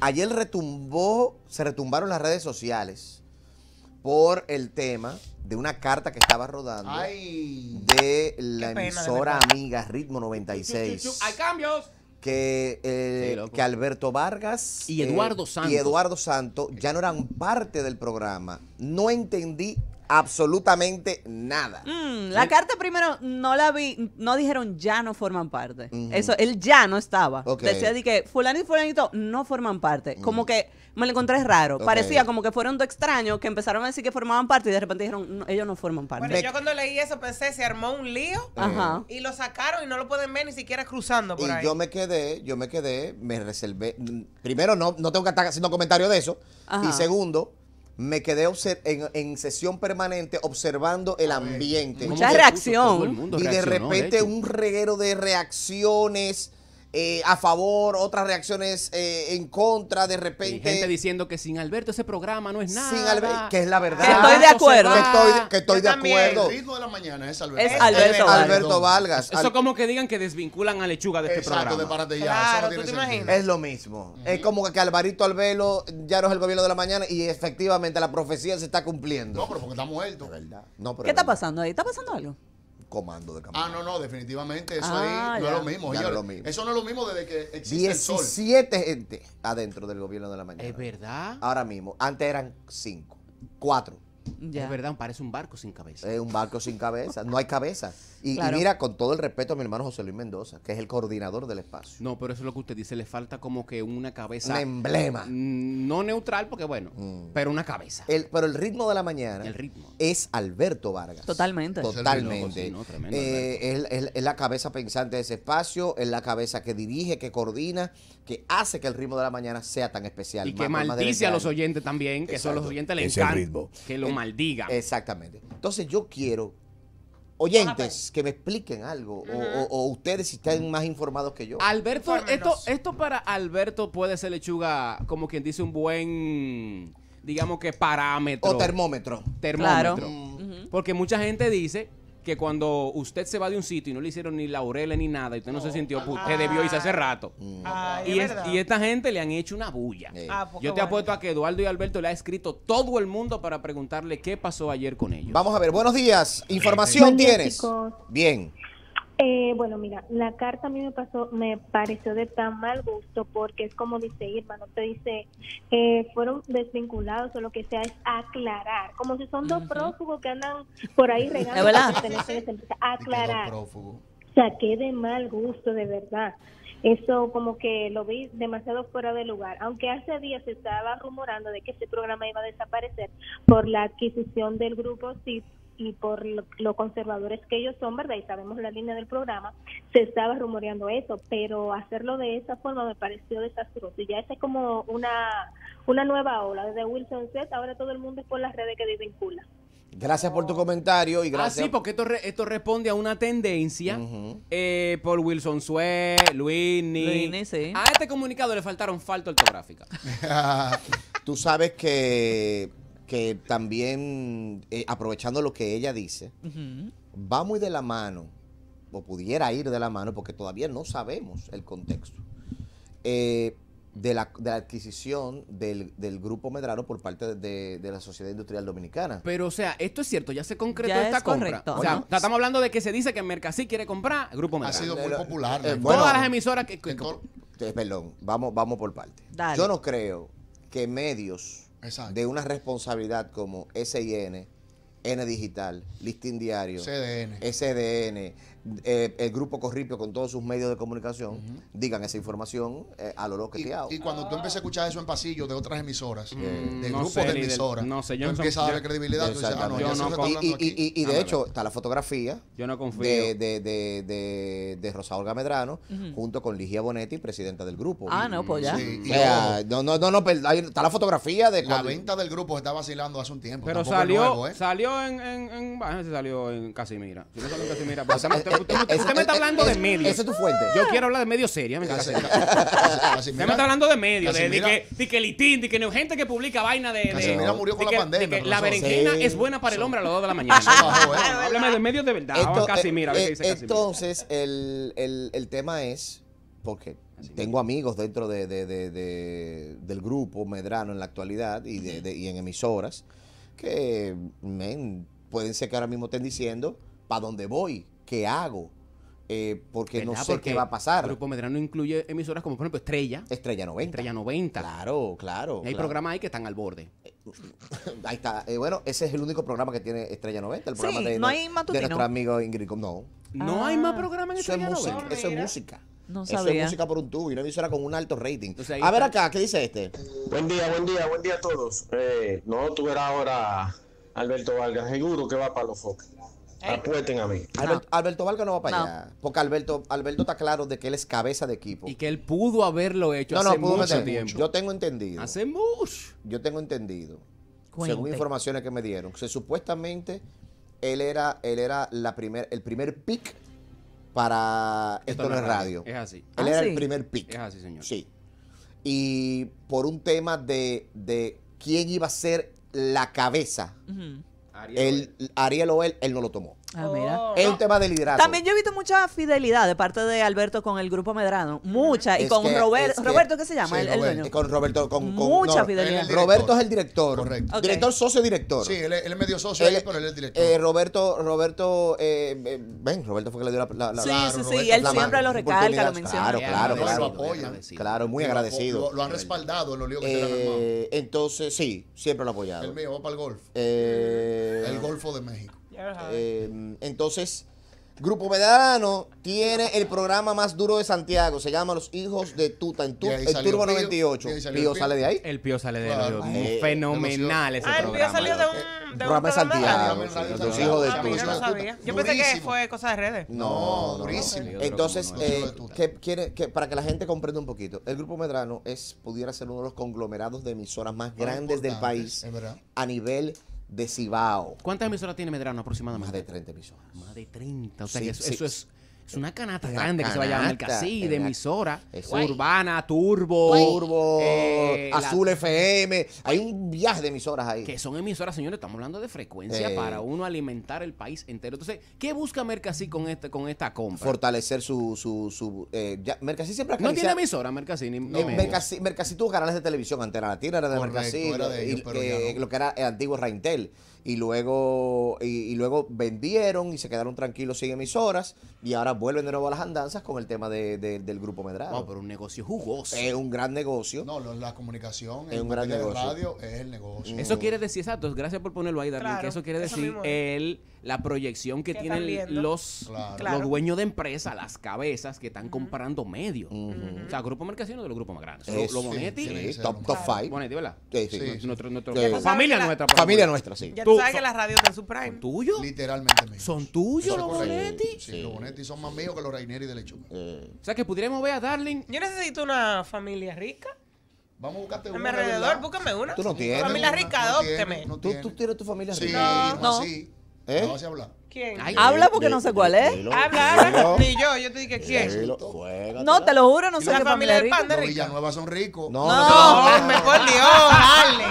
Ayer retumbó, se retumbaron las redes sociales por el tema de una carta que estaba rodando Ay. de la pena, emisora amiga Ritmo 96 ¡Hay cambios! que, eh, Sí, que Alberto Vargas Y Eduardo eh, Santos. y Eduardo Santos ya no eran parte del programa. No entendí absolutamente nada. Mm, la carta primero no la vi, no dijeron ya no forman parte. Eso, él ya no estaba. Decía de que fulano y fulanito no forman parte. Como que me lo encontré raro. Parecía como que fueron dos extraños que empezaron a decir que formaban parte y de repente dijeron, "No, ellos no forman parte. Bueno, yo cuando leí eso pensé, se armó un lío Ajá. y lo sacaron y no lo pueden ver ni siquiera cruzando por Y ahí. yo me quedé, yo me quedé, me reservé. Primero, no, no tengo que estar haciendo comentarios de eso. Ajá. Y segundo, me quedé en, en sesión permanente observando el ambiente. Mucha ¿Cómo se reacción. puso? Y de repente un reguero de reacciones eh, a favor, otras reacciones eh, en contra, de Y repente. gente diciendo que sin Alberto ese programa no es nada. sin Albert- que es la verdad. Que estoy de acuerdo. Que estoy, que estoy Yo de acuerdo. El ritmo de la mañana es Alberto. Es Alberto Vargas. Alberto Vargas. Eso Al- como que digan que desvinculan a Lechuga de este Exacto, de programa. ya. Claro, no ¿tú tiene te sentido. imaginas? Es lo mismo. Es como que Alvarito Albelo ya no es el gobierno de la mañana y efectivamente la profecía se está cumpliendo. No, pero porque está muerto. No, pero ¿Qué está verdad. pasando ahí? ¿Está pasando algo? Comando de campaña. Ah, no, no, definitivamente eso Ah, ahí no ya. es lo mismo. Ya no señores. es lo mismo. Eso no es lo mismo desde que existe el sol. 17 gente adentro del gobierno de la mañana. Es verdad. Ahora mismo. Antes eran 5. 4. Ya. Es verdad, parece un barco sin cabeza. Es un barco sin cabeza. No hay cabeza. Y, mira, con todo el respeto a mi hermano José Luis Mendoza, que es el coordinador del espacio. No, pero eso es lo que usted dice. Le falta como que una cabeza. Un emblema. mm, No neutral, porque bueno, Mm. pero una cabeza. El, pero el ritmo de la mañana El ritmo. es Alberto Vargas. Totalmente. Totalmente. Sí, no, tremendo, Eh, es, es- es la cabeza pensante de ese espacio, es la cabeza que dirige, que coordina, que hace que el ritmo de la mañana sea tan especial. Y que Más- maldice 20 a los oyentes también, que son los Exacto. oyentes le Ese es el encanta ritmo. que lo Maldigan. Exactamente. Entonces yo quiero oyentes que me expliquen algo, o, o- o ustedes si están más informados que yo. Alberto, esto, esto para Alberto puede ser lechuga, como quien dice, un buen, digamos que parámetro. O termómetro. termómetro. Claro. Porque mucha gente dice que cuando usted se va de un sitio y no le hicieron ni laureles ni nada, y usted no se sintió, pues usted debió irse hace rato. Ay, Y, es es- verdad. y esta gente le han hecho una bulla. Ah, pues Yo te bueno. apuesto a que Eduardo y Alberto le ha escrito todo el mundo para preguntarle qué pasó ayer con ellos. Vamos a ver, buenos días. Información Buen día, tienes. chicos. Bien. Eh, bueno, mira, la carta a mí me pasó, me pareció de tan mal gusto porque es como dice Irma, no te dice, eh, fueron desvinculados o lo que sea, es aclarar, como si son dos prófugos que andan por ahí regando. Aclarar. prófugo. O sea, qué de mal gusto, de verdad. Eso como que lo vi demasiado fuera de lugar. Aunque hace días se estaba rumorando de que este programa iba a desaparecer por la adquisición del grupo CIP y por lo, lo conservadores que ellos son, ¿verdad? Y sabemos la línea del programa, se estaba rumoreando eso, pero hacerlo de esa forma me pareció desastroso. Y ya esa es como una, una nueva ola. Desde Wilson Set, ahora todo el mundo es por las redes que desvincula. Gracias por tu comentario y Ah, gracias. sí, porque esto, re- esto responde a una tendencia Ujú. eh, por Wilson Sue, Luini. Luini, sí. A este comunicado le faltaron falta ortográfica. Tú sabes que, que también, eh, aprovechando lo que ella dice, va muy de la mano, o pudiera ir de la mano, porque todavía no sabemos el contexto, eh, de, la, de la adquisición del, del Grupo Medrano por parte de, de- de la Sociedad Industrial Dominicana. Pero, o sea, esto es cierto, ya se concretó Ya esta es compra. correcto, O sea, estamos hablando de que se dice que Mercasí quiere comprar Grupo Ha Medrano. sido muy popular. eh, ¿no? bueno, Todas las emisoras que... que- Eh, perdón, vamos, vamos por parte. Dale. Yo no creo que medios Exacto. de una responsabilidad como SIN, N Digital, Listín Diario, CDN. SDN, eh, el Grupo Corripio con todos sus medios de comunicación, digan esa información eh, a lo Y, loqueteado. y cuando tú empieces a escuchar eso en pasillo de otras emisoras, Mm, de no grupos sé, de emisoras, no sé, yo tú no empiezas a darle credibilidad. tú dices, ah, no, Yo no y, hablando y- aquí. y- y de Ah, hecho está la fotografía Yo no confío. de, de, de, de, de Rosa Olga Medrano junto con Ligia Bonetti, presidenta del grupo. Ah, no, pues ya. Sí, O sea, no, no, no, no, pero ahí está la fotografía de la venta del grupo está vacilando hace un tiempo. Pero salió, nuevo, ¿eh? salió en, en, en, bueno, no sé si salió en Casimira. Si no salió en Casimira, pero usted, me- usted- usted- usted ese- me está hablando de medios. Esa es tu fuente. Yo quiero hablar de medios serios. me Usted me está hablando de medios, de, que, de que litín, de que no- gente que publica vaina de. de Casimira murió con de la que- pandemia, de que la berenjena Sí. es buena para el hombre a las 2 de la mañana. Eso bajó, ¿eh? Háblame de medios de verdad. Casimira, a ver eh, qué dice eh, Casimira. entonces, el, el- el tema es porque tengo amigos dentro de, de- de- de- del grupo Medrano en la actualidad y, de, de- y en emisoras que men, pueden ser que ahora mismo estén diciendo para dónde voy, qué hago, eh, porque no sé Porque qué va a pasar. Grupo Medrano incluye emisoras como, por ejemplo, Estrella, Estrella 90. Estrella 90. Claro, claro. Y hay claro. programas ahí que están al borde. Ahí está. Eh, bueno, ese es el único programa que tiene Estrella 90, el programa Sí, de, no hay de nuestro amigo Ingrid. No. No hay más programas en Eso es, Estrella música, 90. eso es música. No Eso es música por un tubo y una emisora con un alto rating. Entonces, a ver acá, ¿qué dice este? Buen día, buen día, buen día a todos. Eh, no, tú verás ahora Alberto Vargas, seguro que va para los focos. Apuesten a mí. Albert- Alberto Valga no va para No. allá. Porque Alberto, Alberto está claro de que él es cabeza de equipo. Y que él pudo haberlo hecho no, no, hace pudo mucho meter. tiempo. Yo tengo entendido. Hace mucho. Yo tengo entendido. Cuente. Según informaciones que me dieron. Que supuestamente él era, él era la primer, el primer pick para Esto no es radio. Es así. Él Ah, era sí. el primer pick. Es así, señor. Sí. Y por un tema de, de quién iba a ser la cabeza, Él, Ariel o él, él no lo tomó. Ah, mira. Oh. Es un tema de liderato. También yo he visto mucha fidelidad de parte de Alberto con el grupo Medrano. Mucha. Y Es con que- Robert- es que- Roberto, ¿qué se llama? Sí, el, dueño. Con Roberto, con, con- Mucha no, fidelidad. director. Roberto es el director. Correcto. Ok. Director, socio, director. Sí, él, es- él es medio socio Él- ahí, pero él es el director. Eh, Roberto, Roberto, eh, eh, ven, Roberto fue que le dio la, la- la- Sí, la- sí, sí. Roberto, Él la siempre lo recalca, lo menciona. Claro, claro, y claro. lo apoyan. Claro, muy lo agradecido. Lo, lo han respaldado en los líos que se le han armado. Eh, entonces, sí, siempre lo ha apoyado. El mío va para el golf. Eh, El Golfo de México. Eh, entonces, Grupo Medrano tiene el programa más duro de Santiago. Se llama Los Hijos de Tuta en, tu- ahí salió Turbo Pío, 98. y ahí salió Pío Pío. sale de ahí. El Pío sale de Eh, fenomenal ese Ah, el programa. Pío salió de un, loco. de un Programa de Santiago. Los hijos de Ah, Tuta. no sabía. Yo pensé que Durísimo. fue cosa de redes. No, No, no, no. durísimo. Entonces, eh, que quiere, que, para que la gente comprenda un poquito, el Grupo Medrano es, pudiera ser uno de los conglomerados de emisoras más grandes del país es verdad. a nivel de Cibao. ¿Cuántas emisoras tiene Medrano Más aproximadamente? de 30 emisoras. Más de 30. O sea Sí, que eso, sí. eso es, es una canata Una grande que se va a llamar canasta, Mercasí, de emisora. Eso. Urbana, Turbo. Turbo, eh, la- Azul FM. Hay un viaje de emisoras ahí. Que son emisoras, señores, estamos hablando de frecuencia Eh. para uno alimentar el país entero. Entonces, ¿qué busca Mercasí con, este, con esta compra? Fortalecer su. su, su eh, ya- Mercasí siempre ha no tiene emisora Mercasí, ni, ni No. medios. Mercasí, Mercasí tuvo canales de televisión, Antena Latina era de Correcto, Mercasí, era de ellos, eh, ya no. lo que era el antiguo Raintel. Y luego, y, y luego vendieron y se quedaron tranquilos sin emisoras. Y ahora vuelven de nuevo a las andanzas con el tema de- de- del grupo Medrano. Wow, pero un negocio jugoso. Es un gran negocio. No, lo- la comunicación Es en un gran negocio. radio es el negocio. Eso quiere decir, exacto, gracias por ponerlo ahí, Darlene, Claro, que eso quiere eso decir el, la proyección que Que tienen los, Claro. Los dueños de empresas, las cabezas que están comprando medios. O sea, Grupo Mercasino de los grupos más grandes. Lo- sí, Bonetti, Sí, top, top five. Bonetti, ¿verdad? Sí, sí. Sí. Nuestro, nuestro- Sí. familia la- nuestra. Familia nuestra, sí. Ya Tú- tú sabes son- que la radio está en su prime. ¿Son tuyos? Literalmente mío. ¿Son tuyos los. Bonetti? Sí, los Bonetti son más míos que los Rainieri de Lechón. Eh, O sea, que pudiéramos ver a Darling. Yo necesito una familia rica. Vamos a buscarte A una. mi de alrededor, búscame una. Tú no tienes. Familia rica, adópteme. no ¿tú, tiene. tú tienes tu familia rica? no, No. sí. ¿Eh? No vas a hablar. ¿Quién? Ay, Habla porque no sé cuál es. Dilo, Habla, habla. Ni yo, yo te dije quién. No, te lo juro, no sé la qué familia de Los rica. Villanueva son ricos. No, No. no, No, hombre, por Dios, dale.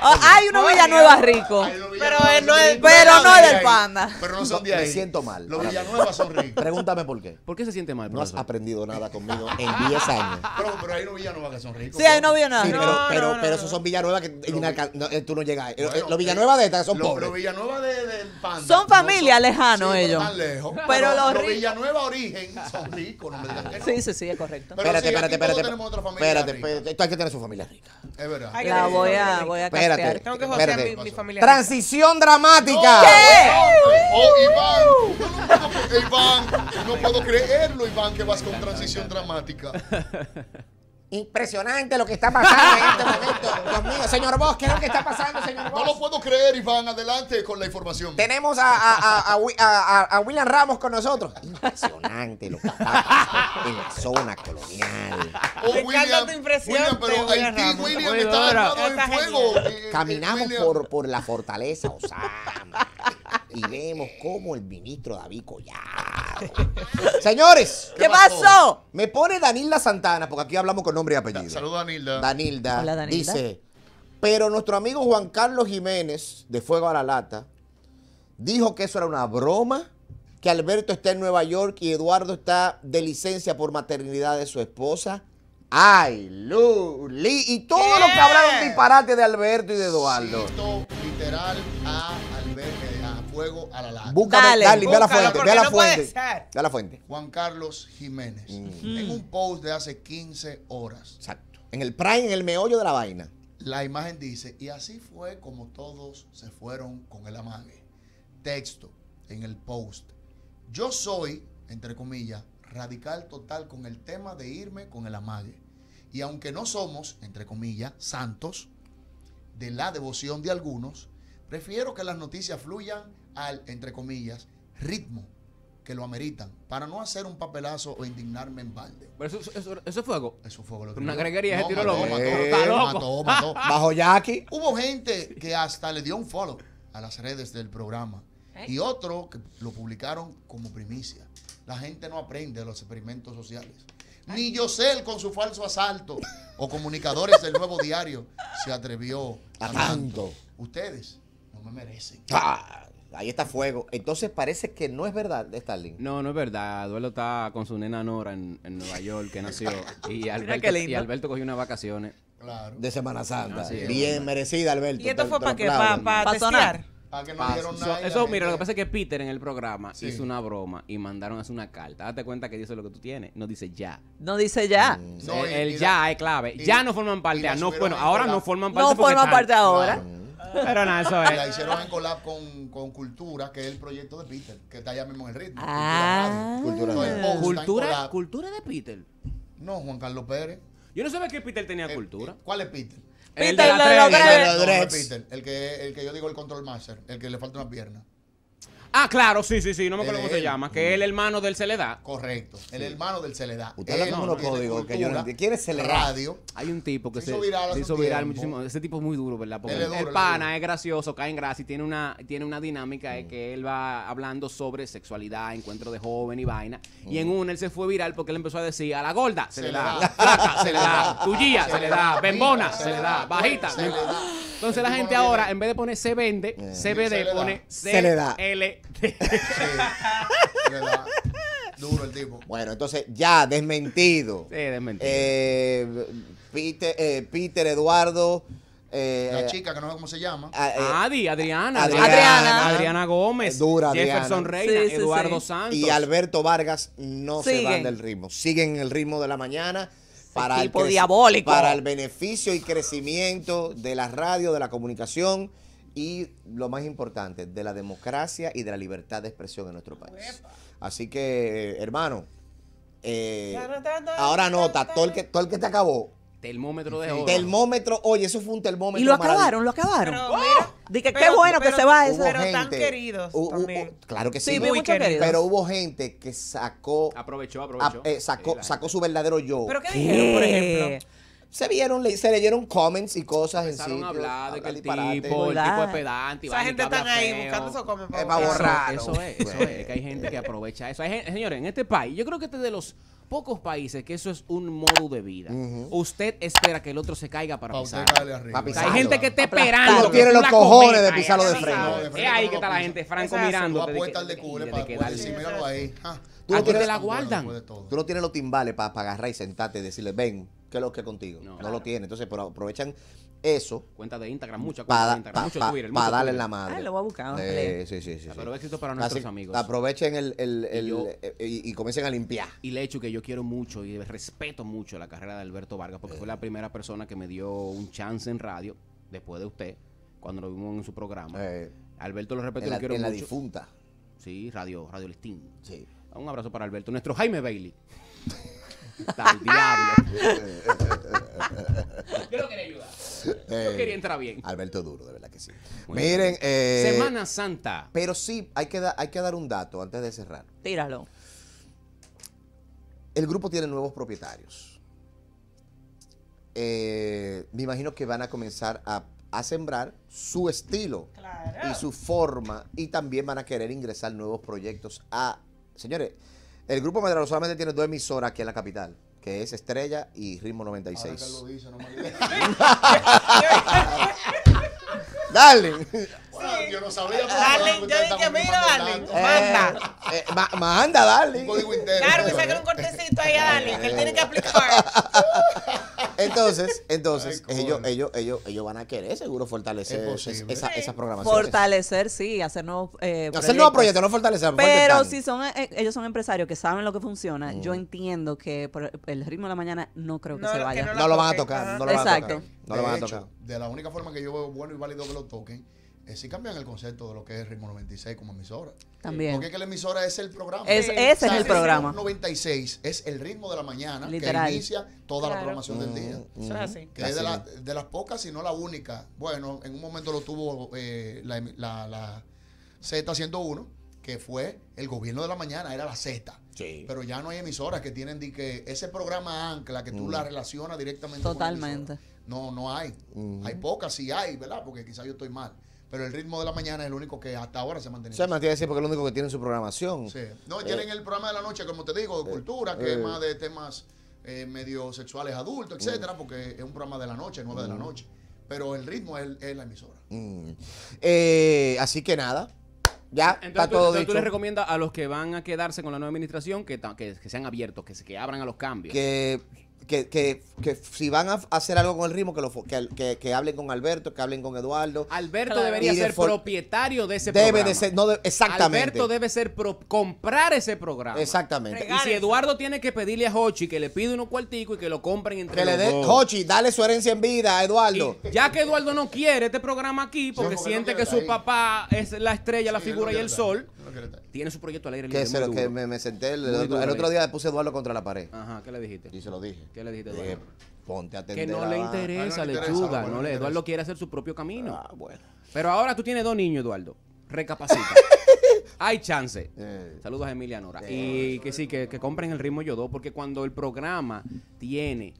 Oh, hay uno Oye, Villanueva rico. Pero él no es- pero no es del. Panda. Pero no son de me ahí. siento mal. Los Villanueva son ricos. Pregúntame por qué. ¿Por qué se siente mal, No has aprendido nada conmigo en 10 años. Pero, pero hay unos Villanueva que son ricos. Sí, hay uno Villanueva. Sí, No, pero, no, pero, no, pero no. esos son Villanueva que eh, tú no llegas. Eh, Bueno, los Villanueva de estas son pobres. Los Villanueva de, del Panda. Son no familia pero ellos. están lejos. Pero los los ricos- Villanueva origen son ricos, no me que no. Sí, sí, sí, es correcto. Espérate, espérate, espérate. tenemos otra familia Espérate, espérate. Esto hay que tener su familia rica. Es verdad. La voy a, voy a Espérate. Tengo que josear Espérate. mi, mi familia. Transición dramática. Oh, Iván, yo no Iván, no puedo creerlo, Iván, que vas con transición dramática. Impresionante lo que está pasando en este momento. Dios mío, señor Vos, ¿qué es lo que está pasando, señor No lo puedo creer, Iván. Adelante con la información. Tenemos a, a, a, a Wi- a- a- a William Ramos con nosotros. Impresionante lo que está pasando en la zona colonial. Oh, Me encanta tu impresión William, pero William Haití, Ramos. William está armado en fuego. Eh, eh, Caminamos William. por, por la fortaleza Osama y vemos cómo el ministro David Collado. Señores, ¿Qué pasó? me pone Danilda Santana, porque aquí hablamos con nombre y apellido. Saludos. Danilda, Hola, Danilda. dice, pero nuestro amigo Juan Carlos Jiménez, de Fuego a la Lata, dijo que eso era una broma que Alberto está en Nueva York y Eduardo está de licencia por maternidad de su esposa. Ay, Luli. Y todo lo que hablaron disparate de Alberto y de Eduardo. Cito literal a Alberto, a la. Búscame, Dale, dale, ve a la fuente, ve a la no fuente. Ve a la fuente. Juan Carlos Jiménez. Mm. En un post de hace 15 horas. Exacto. En el prime, en el meollo de la vaina. La imagen dice, y así fue como todos se fueron con el amague. Texto en el post. Yo soy, entre comillas, radical total con el tema de irme con el amague. Y aunque no somos, entre comillas, santos de la devoción de algunos, prefiero que las noticias fluyan al, entre comillas, ritmo que lo ameritan, para no hacer un papelazo o indignarme en balde. Pero eso, eso, eso es fuego. Eso fue lo que Una greguería tiro mató, loco. mató, mató, loco. mató. Bajo Jackie. Hubo gente que hasta le dio un follow a las redes del programa y otro que lo publicaron como primicia. La gente no aprende de los experimentos sociales. Ni Yosel con su falso asalto o comunicadores del nuevo diario se atrevió A tanto. Ustedes no me merecen. Ah, ahí está fuego. Entonces parece que no es verdad, Starling. No, no es verdad. Duelo está con su nena Nora en, en Nueva York, que nació. Y Alberto, qué lindo. y Alberto cogió unas vacaciones. Claro. De Semana Santa. Bien merecida, Alberto. ¿Y esto Te- fue te para qué? ¿Para pa testear? Ah, que no Eso, nada eso, mira, gente- lo que pasa es que Peter en el programa Sí. hizo una broma y mandaron a hacer una carta. Date cuenta que dice lo que tú tienes. No dice ya. No dice ya. No, el y- el y la- ya es clave. y- ya no forman parte. ah, no, bueno, en ahora no forman parte. No porque forma están. parte ahora. Pero nada, eso Y la es. hicieron en collab con, con Cultura, que es el proyecto de Peter, que está allá mismo en el ritmo. Ah. Cultura. Cultura el Cultura, de Peter. No, Juan Carlos Pérez. Yo no sabía que Peter tenía Eh, cultura. eh, ¿Cuál es Peter? El Peter, de lo la de es. Peter, el que, el que yo digo el control master, el que le falta una pierna. Ah, claro, sí, sí, sí. No me acuerdo cómo se él. llama. Que es el hermano del Celedad. Correcto. El hermano del Celedad. Usted habla Él como unos tiene códigos que yo no entiendo. ¿Quién es Celedad? Radio. Hay un tipo que Se hizo viral se hizo muchísimo. Ese tipo es muy duro, ¿verdad? Porque el, pana es gracioso, cae en gracia y tiene una, tiene una dinámica de que él va hablando sobre sexualidad, encuentro de joven y vaina. Y en una él se fue viral porque él empezó a decir a la gorda se, le da, flaca se le da, tullía se le da, bembona se le da, bajita. Se le da. Entonces la gente ahora, en vez de poner se vende, Eh. Se da. pone Se le da. Sí. Duro el tipo. Bueno, entonces ya, desmentido. Sí, es mentira. Eh, Peter, eh, Peter, Eduardo. eh, La chica que no sé cómo se llama. ah, eh, Adi, Adriana, Adriana. Adriana. Adriana Gómez, Dura, Jefferson Adriana. Reina, Sí, sí, Eduardo sí. Santos. y Alberto Vargas no se van del ritmo. Siguen en el ritmo de la mañana. Para el, creci- diabólico. para el beneficio y crecimiento de la radio, de la comunicación y lo más importante, de la democracia y de la libertad de expresión en nuestro país. Así que, eh, hermano, eh, ahora nota, todo el que, todo el que te acabó, Termómetro de oro. termómetro, oye, eso fue un termómetro Y lo acabaron, lo acabaron. Pero mira, Dije, qué pero- bueno que se va ese. Pero tan gente- queridos hu- también. claro que sí, Sí, Muy muy mucho queridos. querido. pero hubo gente que sacó, Aprovechó, a- aprovechó. eh, sacó, Sí, sacó su verdadero yo. ¿Pero qué dijeron, por ejemplo? Se vieron, le- se leyeron comments y cosas en Empezaron sitios, a hablar de que el disparate. tipo, el tipo es pedante. y Esa gente están ahí feo. buscando eso comen Es pa' borrar. Eso, eso es, eso es, que hay gente que aprovecha eso. Hay señores, en este país, yo creo que este es de los pocos países que eso es un modo de vida. Usted espera que el otro se caiga para Para pisar. hay gente que está esperando. No tiene los cojones de pisarlo de frente. De Es ahí que está la gente, Franco mirando. De para míralo ahí. Ah, Tú no ¿A quién te tienes- la guardan? de. Tú no tienes los timbales para agarrar y sentarte y decirle, ven, ¿qué es lo que contigo? No. No, lo tienes. Entonces, pero aprovechan eso Cuenta de Instagram, mucha cuenta de para Instagram, mucho Twitter. mucho darle Twitter. la madre. Ah, lo voy a buscar, Eh, sí, sí, sí. sí. Pero éxito para nuestros Así, amigos. Aprovechen el, el- el- Y yo- eh, y, y comiencen a limpiar. Y le hecho que yo quiero mucho y respeto mucho la carrera de Alberto Vargas porque fue la primera persona que me dio un chance en radio, después de usted, cuando lo vimos en su programa. Eh, Alberto lo respeto y en lo la, quiero en la mucho. difunta. Sí, Radio, Radio Listín. Sí. Un abrazo para Alberto. Nuestro Jaime Bailey. El diablo. Yo lo quería ayudar. Yo Eh, quería entrar bien. Alberto Duro, de verdad que sí. Muy Miren, eh, Semana Santa. pero sí, hay que, da- hay que dar un dato antes de cerrar. Tíralo. El grupo tiene nuevos propietarios. Eh, me imagino que van a comenzar a, a sembrar su estilo Claro. y su forma y también van a querer ingresar nuevos proyectos a... Señores, el grupo Medrano solamente tiene dos emisoras aquí en la capital, que es Estrella y Ritmo Ahora que 96. él lo dice, no me digas. Dale. Bueno, yo no sabía. Darling, yo dije, mira, Darling, manda. Eh, ma- manda, dale. Un código interno. Claro, que saque un cortecito ahí a Darling, que él tiene que aplicar. Entonces, entonces Ay, ellos, ellos, ellos, ellos van a querer seguro fortalecer Es esa, Sí. esa programación. Fortalecer, sí, hacer nuevos eh, Hacer nuevos proyectos, no fortalecer. Pero si son eh, ellos son empresarios que saben lo que funciona, yo entiendo que por el ritmo de la mañana no creo que No, se que vaya. no no lo van a tocar. ajá. No lo van a Exacto. tocar. No de lo van a hecho, tocar. de la única forma que yo veo bueno y válido que lo toquen es si cambian el concepto de lo que es Ritmo 96 como emisora. También. Porque es que la emisora es el programa. Es- Sí. ese es el Ritmo programa. 96 es el ritmo de la mañana Literal. que inicia toda la programación del día. Eso es así. Que es de, la- de las pocas, si no la única. Bueno, en un momento lo tuvo eh, la, la- la Z101, que fue el gobierno de la mañana, era la Z. Sí. Pero ya no hay emisoras que tienen di que ese programa ancla que tú la relacionas directamente con la Totalmente. No, no hay. Hay pocas, sí hay, ¿verdad? Porque quizás yo estoy mal. Pero el ritmo de la mañana es el único que hasta ahora se ha mantenido. Se mantiene así porque es lo único que tiene su programación. Sí. No, tienen el programa de la noche, como te digo, de cultura, que es más de temas eh, medio sexuales adultos, etcétera, porque es un programa de la noche, nueve de la noche. Pero el ritmo es, es la emisora. Mm. Eh, así que nada. Ya está Entonces, tú, todo entonces tú dicho. les recomiendas a los que van a quedarse con la nueva administración que, ta- que, que sean abiertos, que, se, que abran a los cambios. que, que, que, que si van a hacer algo con el ritmo, que, lo, que, que, que hablen con Alberto, que hablen con Eduardo. Alberto Claro. debería ser for- propietario de ese Debe programa. de ser, no de- exactamente. Alberto debe ser pro- comprar ese programa. Exactamente. Y si Eduardo tiene que pedirle a Hochi que le pida unos cuarticos y que lo compren entre Que le los dé, dos. Hochi, dale su herencia en vida a Eduardo. Y ya que Eduardo no quiere este programa aquí porque porque siente no que su ahí. papá es la estrella, la Sí, figura no y el sol, Tiene su proyecto al aire Que, libre. se lo, que me, me senté el, otro, el otro día le puse a Eduardo contra la pared. Ajá, ¿qué le dijiste? Y se lo dije. ¿Qué le dijiste Dije, Eduardo? ponte a Que no le interesa, no le interesa, lechuga. No no le, Eduardo quiere hacer su propio camino. Ah, bueno. Pero ahora tú tienes dos niños, Eduardo. Recapacita. Hay chance. Eh. Saludos a Emilia Nora. Y que sí, que, que compren el ritmo Yodo, porque cuando el programa tiene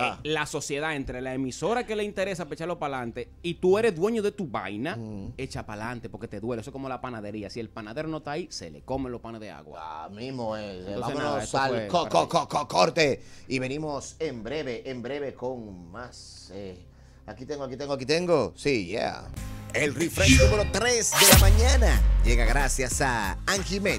Ah. la sociedad entre la emisora que le interesa para echarlo para adelante y tú eres dueño de tu vaina, echa para adelante porque te duele. Eso es como la panadería. Si el panadero no está ahí, se le comen los panes de agua. Ah, mismo es. Entonces, Vámonos nada, esto al fue co- para co- ahí. co- co- corte. Y venimos en breve, en breve con más. eh, aquí tengo, aquí tengo, aquí tengo. Sí, yeah. El refresh número 3 de la mañana llega gracias a Anjimet,